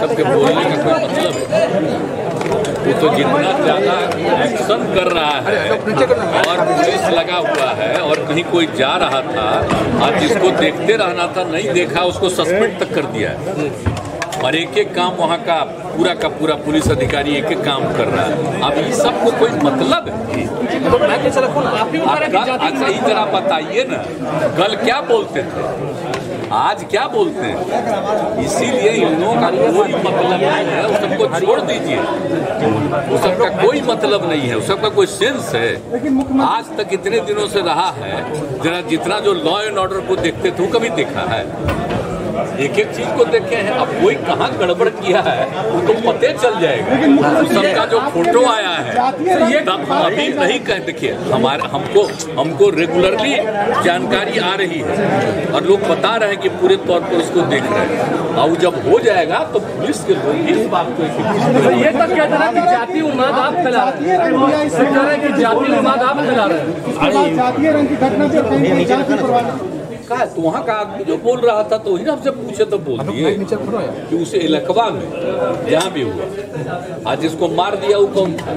सबके बोलने का कोई मतलब है? वो तो जितना ज़्यादा एक्शन कर रहा है और पुलिस लगा हुआ है और कहीं कोई जा रहा था आज जिसको देखते रहना था, नहीं देखा, उसको सस्पेंड तक कर दिया है। और एक एक काम वहाँ का पूरा का पूरा पुलिस अधिकारी एक एक काम कर रहा है। अब ये सबको कोई मतलब है? तो मैं अच्छा ही जरा बताइए ना कल क्या बोलते थे? आज क्या बोलते हैं? इसीलिए इन लोगों का कोई मतलब नहीं है उस सबको छोड़ दीजिए। उस सबका कोई मतलब नहीं है उस सबका कोई सेंस है। आज तक इतने दिनों से रहा है जरा जितना जो लॉ एंड ऑर्डर को देखते थे वो कभी देखा है? एक एक चीज़ को देखे हैं। अब कोई कहाँ गड़बड़ किया है उनको पते चल जाएगा। सबका जो फ़ोटो आया है ये तब हम अभी नहीं कह देखिए हमारे हमको हमको रेगुलरली जानकारी आ रही है और लोग बता रहे हैं कि पूरे तौर पर उसको देख रहे हैं। और जब हो जाएगा तो पुलिस के लोग इस बात को तो ये तक कहते हैं कि जाति उन्माद आप फैला रहे हैं। सर कह रहे हैं कि जाति उन्माद आप फैला रहे हैं। कहीं है तो वहाँ का आदमी जो बोल रहा था तो वही ना हमसे पूछे तो बोल दिए कि उसे इलाकवा में जहाँ भी हुआ। आज जिसको मार दिया वो कौन था?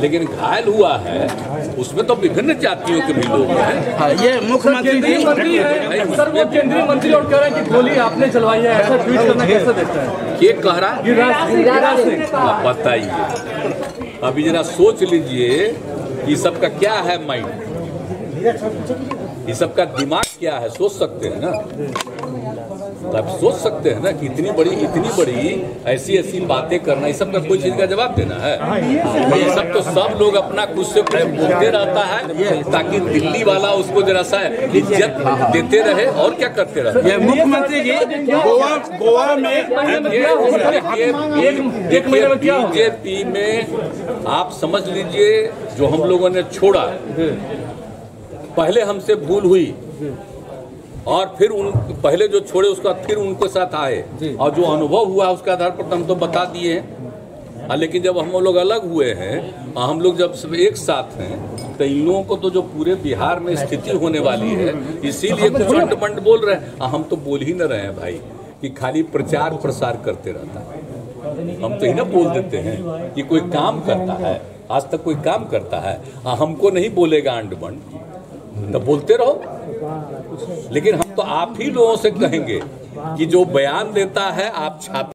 लेकिन घायल हुआ है उसमें तो विभिन्न जातियों के भी लोग हैं। हाँ, ये मुख्यमंत्री मंत्री है सर वो केंद्रीय मंत्री और कह रहे हैं कि गोली आपने चलवाई है ऐसा ट्वीट करना कैसे देखता है? ये कह रहा है? आप बताइए। अभी जरा सोच लीजिए कि सबका क्या है माइंड ये सबका दिमाग क्या है? सोच सकते हैं ना? तो आप सोच सकते हैं ना कि इतनी बड़ी इतनी बड़ी ऐसी ऐसी बातें करना ये सब का कोई चीज़ का जवाब देना है? ये सब तो सब लोग अपना खुद से कुछ बोलते रहता है ताकि दिल्ली वाला उसको जरा सा इज़्ज़त देते रहे और क्या करते रहे ये मुख्यमंत्री जी गोवा गोवा में एक महीने में क्या बीजेपी में आप समझ लीजिए जो हम लोगों ने छोड़ा पहले हमसे भूल हुई। और फिर उन पहले जो छोड़े उसका फिर उनके साथ आए। और जो अनुभव हुआ उसके आधार पर तो हम तो बता दिए हैं। हाँ, लेकिन जब हम लोग अलग हुए हैं और हम लोग जब सब एक साथ हैं तो इन लोगों को तो जो पूरे बिहार में स्थिति होने वाली है इसीलिए कुछ अंड बंड बोल रहे हैं। हम तो बोल ही ना रहे हैं भाई कि खाली प्रचार प्रसार करते रहता है। हम तो ही ना बोल देते हैं कि कोई काम करता है। आज तक कोई काम करता है। हमको नहीं बोलेगा अंड बंड। तो बोलते रहो। लेकिन हम तो आप ही लोगों से कहेंगे कि जो बयान देता है, आप छाप